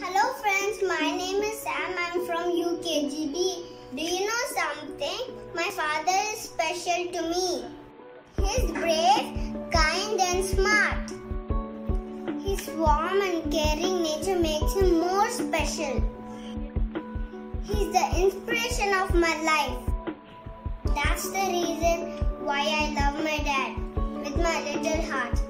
Hello friends, my name is Sam. I'm from UKGB. Do you know something? My father is special to me. He's brave, kind and smart. His warm and caring nature makes him more special. He's the inspiration of my life. That's the reason why I love my dad with my little heart.